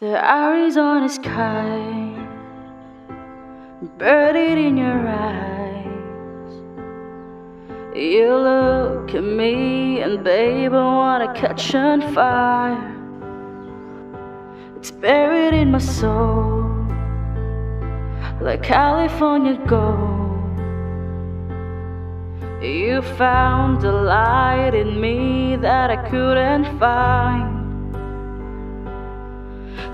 The Arizona sky, buried in your eyes. You look at me, and babe, I wanna catch on fire. It's buried in my soul, like California gold. You found a light in me that I couldn't find.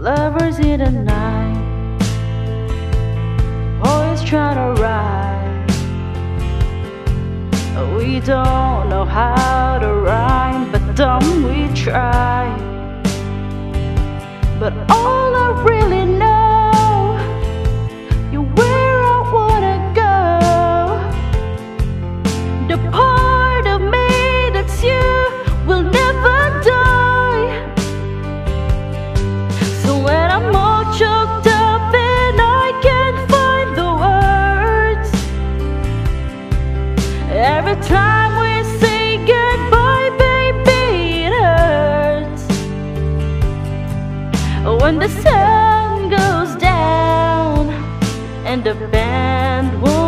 Lovers in the night, always trying to ride. We don't know how to rhyme, but don't we try? But all sun goes down and the band won't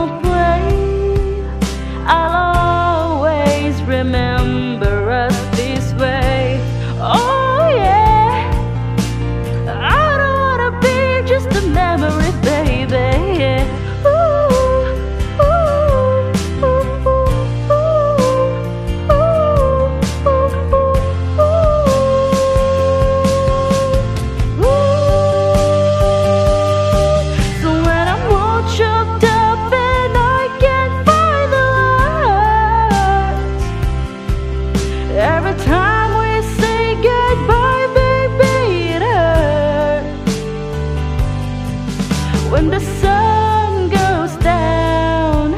The sun goes down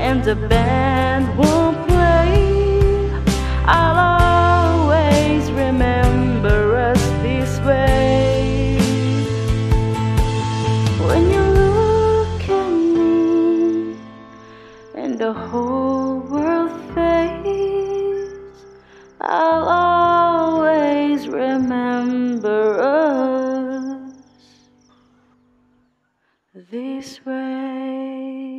and the band won't play, I'll always remember us this way. When you look at me and the whole this way.